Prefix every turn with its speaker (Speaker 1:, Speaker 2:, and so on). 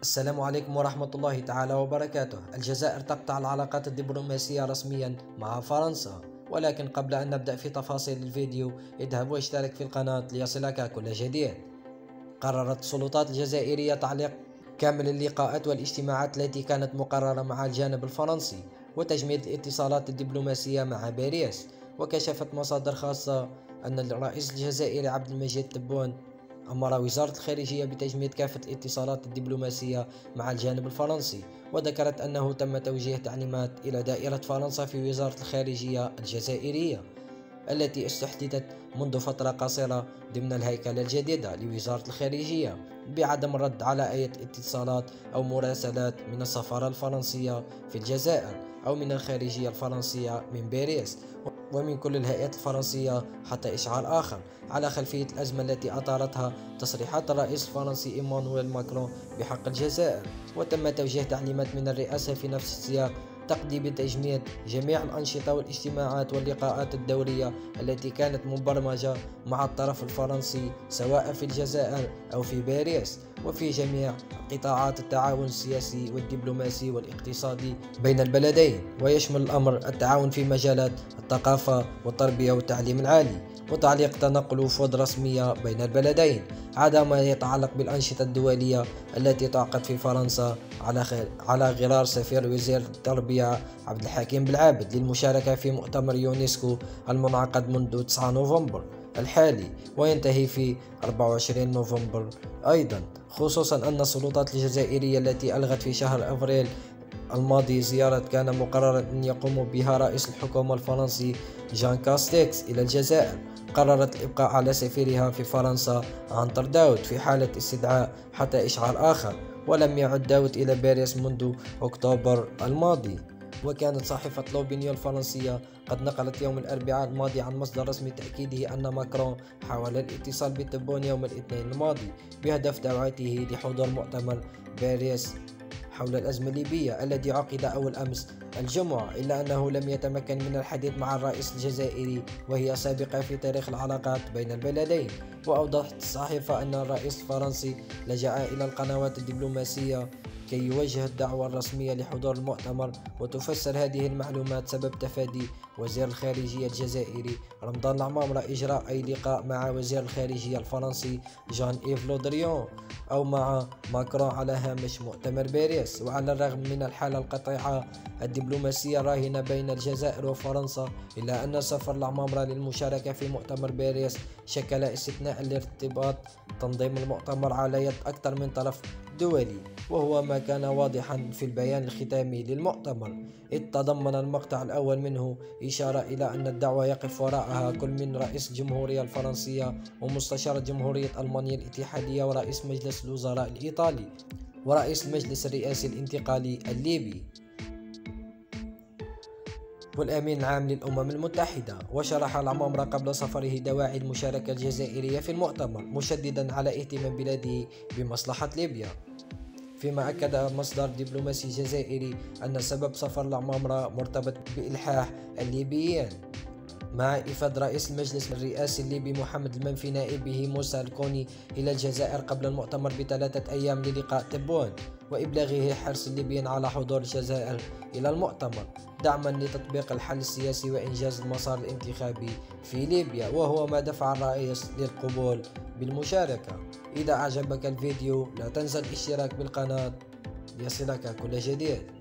Speaker 1: السلام عليكم ورحمة الله تعالى وبركاته. الجزائر تقطع العلاقات الدبلوماسية رسميا مع فرنسا. ولكن قبل أن نبدأ في تفاصيل الفيديو اذهب واشترك في القناة ليصلك كل جديد. قررت السلطات الجزائرية تعليق كامل اللقاءات والاجتماعات التي كانت مقررة مع الجانب الفرنسي وتجميد الاتصالات الدبلوماسية مع باريس. وكشفت مصادر خاصة أن الرئيس الجزائري عبد المجيد تبون أمر وزارة الخارجية بتجميد كافة الاتصالات الدبلوماسية مع الجانب الفرنسي وذكرت أنه تم توجيه تعليمات إلى دائرة فرنسا في وزارة الخارجية الجزائرية. التي استحدثت منذ فترة قصيرة ضمن الهيكلة الجديدة لوزارة الخارجية بعدم الرد على أي اتصالات أو مراسلات من السفارة الفرنسية في الجزائر أو من الخارجية الفرنسية من باريس ومن كل الهيئات الفرنسية حتى إشعار آخر. على خلفية الأزمة التي أثارتها تصريحات الرئيس الفرنسي إيمانويل ماكرون بحق الجزائر وتم توجيه تعليمات من الرئاسة في نفس السياق تقضي بتجميد جميع الأنشطة والاجتماعات واللقاءات الدورية التي كانت مبرمجة مع الطرف الفرنسي سواء في الجزائر أو في باريس وفي جميع قطاعات التعاون السياسي والدبلوماسي والاقتصادي بين البلدين. ويشمل الأمر التعاون في مجالات الثقافة والتربية والتعليم العالي وتعليق تنقل وفود رسمية بين البلدين عدا ما يتعلق بالأنشطة الدولية التي تعقد في فرنسا على غرار سفير وزير التربية عبد الحكيم بالعابد للمشاركة في مؤتمر يونسكو المنعقد منذ 9 نوفمبر الحالي وينتهي في 24 نوفمبر أيضا خصوصا أن السلطات الجزائرية التي ألغت في شهر أبريل الماضي زيارة كان مقررا أن يقوم بها رئيس الحكومة الفرنسي جان كاستيكس إلى الجزائر. قررت الإبقاء على سفيرها في فرنسا عنتر داود في حالة استدعاء حتى إشعار آخر ولم يعد داود إلى باريس منذ أكتوبر الماضي. وكانت صحيفة لوبينيون الفرنسية قد نقلت يوم الأربعاء الماضي عن مصدر رسمي تأكيده أن ماكرون حاول الاتصال بتبون يوم الاثنين الماضي بهدف دعوته لحضور مؤتمر باريس حول الأزمة الليبية الذي عقد أول أمس الجمعة إلا أنه لم يتمكن من الحديث مع الرئيس الجزائري وهي سابقة في تاريخ العلاقات بين البلدين. وأوضحت الصحيفة أن الرئيس الفرنسي لجأ إلى القنوات الدبلوماسية كي يوجه الدعوة الرسمية لحضور المؤتمر وتفسر هذه المعلومات سبب تفادي وزير الخارجية الجزائري رمضان العمامرة إجراء أي لقاء مع وزير الخارجية الفرنسي جان إيف لودريون أو مع ماكرون على هامش مؤتمر باريس. وعلى الرغم من الحالة القطيعة الدبلوماسية الراهنة بين الجزائر وفرنسا إلا أن سفر العمامرة للمشاركة في مؤتمر باريس شكل استثناء لارتباط تنظيم المؤتمر على يد أكثر من طرف دولي وهو ما كان واضحا في البيان الختامي للمؤتمر. إذ تضمن المقطع الأول منه إشارة إلى أن الدعوة يقف وراءها. كل من رئيس الجمهورية الفرنسية ومستشار جمهورية ألمانيا الاتحادية ورئيس مجلس الوزراء الإيطالي ورئيس المجلس الرئاسي الانتقالي الليبي. والأمين العام للأمم المتحدة. وشرح العمامرة قبل سفره دواعي المشاركة الجزائرية في المؤتمر مشددا على اهتمام بلاده بمصلحة ليبيا. فيما أكد مصدر دبلوماسي جزائري أن سبب سفر العمامرة مرتبط بإلحاح الليبيين. مع إفاد رئيس المجلس الرئاسي الليبي محمد المنفي نائبه موسى الكوني إلى الجزائر قبل المؤتمر بثلاثة أيام للقاء تبون وإبلاغه حرص الليبيين على حضور الجزائر إلى المؤتمر دعما لتطبيق الحل السياسي وإنجاز المسار الانتخابي في ليبيا وهو ما دفع الرئيس للقبول بالمشاركة. إذا أعجبك الفيديو لا تنسى الاشتراك بالقناة. ليصلك كل جديد.